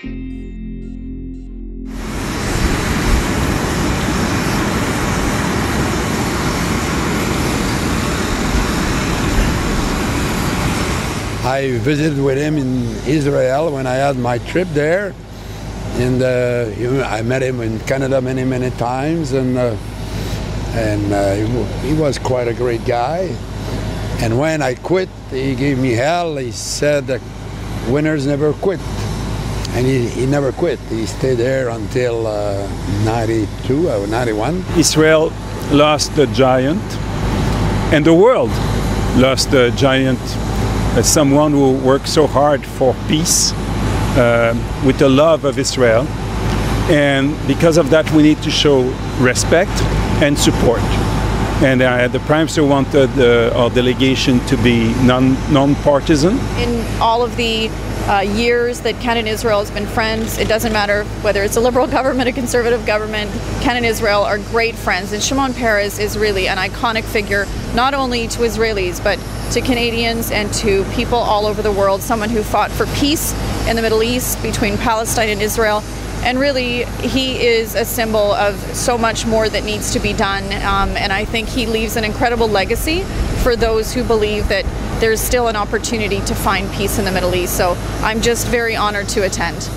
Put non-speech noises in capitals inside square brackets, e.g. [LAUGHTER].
I visited with him in Israel when I had my trip there, and uh, I met him in Canada many, many times, and uh, and uh, he, he was quite a great guy. And when I quit, he gave me hell. He said that winners never quit, and he, he never quit. He stayed there until uh, 92 or 91. Israel lost the giant, and the world lost the giant as someone who worked so hard for peace uh, with the love of Israel. And because of that, we need to show respect and support. And uh, the Prime Minister wanted uh, our delegation to be non, non-partisan. In all of the uh, years that Canada and Israel has been friends. It doesn't matter whether it's a liberal [LAUGHS] government, a conservative government. Canada and Israel are great friends, and Shimon Peres is really an iconic figure, not only to Israelis but to Canadians and to people all over the world. Someone who fought for peace in the Middle East between Palestine and Israel. And really, he is a symbol of so much more that needs to be done. Um, and I think he leaves an incredible legacy for those who believe that there's still an opportunity to find peace in the Middle East. So I'm just very honored to attend.